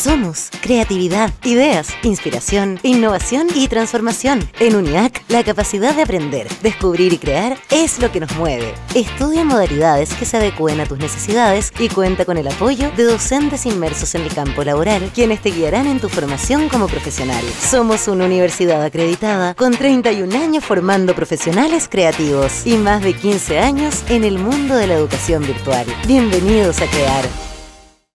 Somos creatividad, ideas, inspiración, innovación y transformación. En UNIAC, la capacidad de aprender, descubrir y crear es lo que nos mueve. Estudia modalidades que se adecúen a tus necesidades y cuenta con el apoyo de docentes inmersos en el campo laboral, quienes te guiarán en tu formación como profesional. Somos una universidad acreditada con 31 años formando profesionales creativos y más de 15 años en el mundo de la educación virtual. Bienvenidos a Crear.